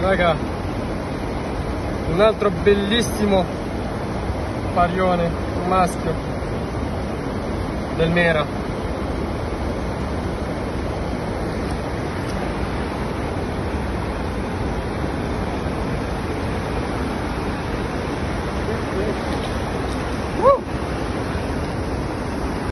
raga un altro bellissimo parione un maschio del mera